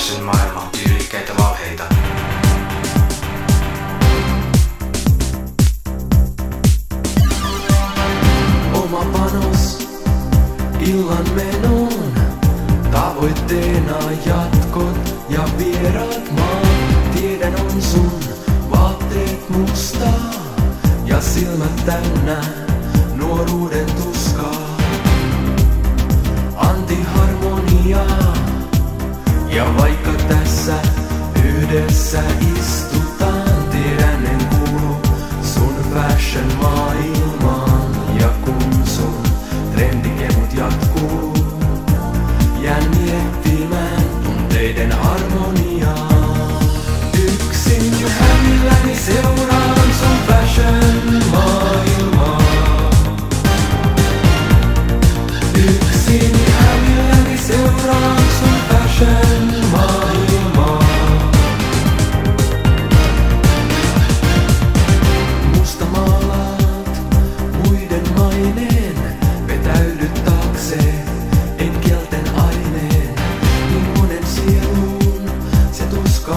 fashion maailma, tyylikkäitä valheita. Oma panos illan menoon. Tavoitteena jatkot ja vieraat maat. Tiedän on sun vaatteet mustaa ja silmät täynnä tässä yhdessä istutaan, tiedän en kuulu sun fashion maailmaan. Ja kun sun trendikemut jatkuu,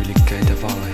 birlikte devam et.